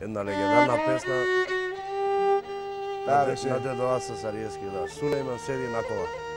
Една легендарна песна Да, на, на дедо Аса Сариевски, да. Сулейман седи на кола.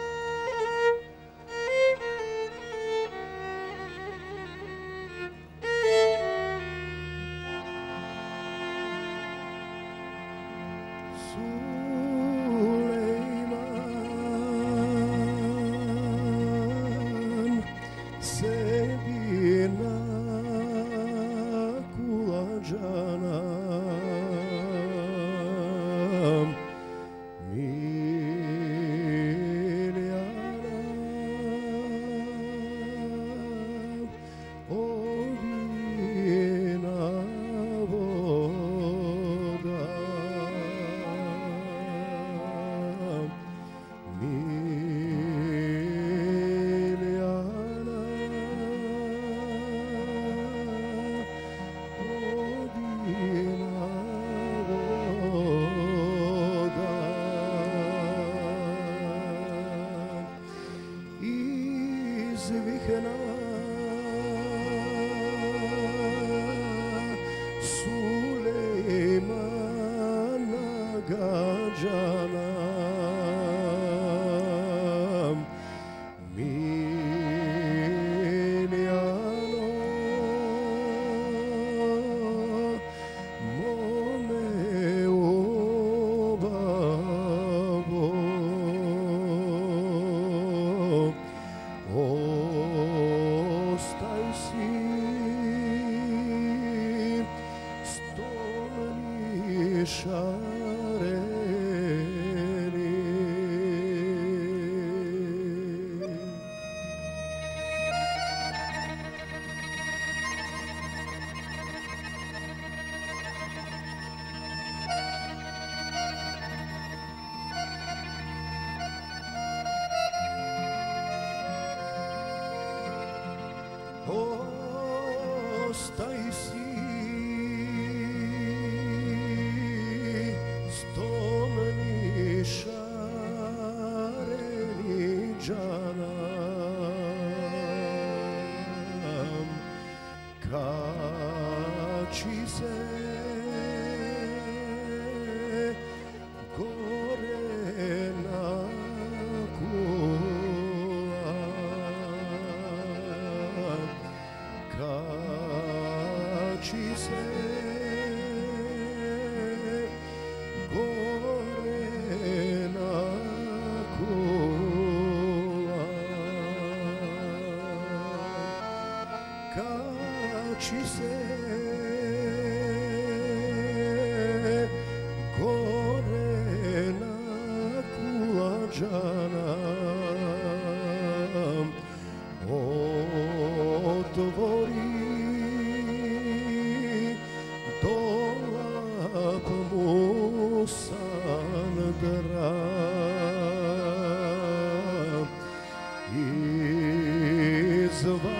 zwichnął. está aí sim. she said. So.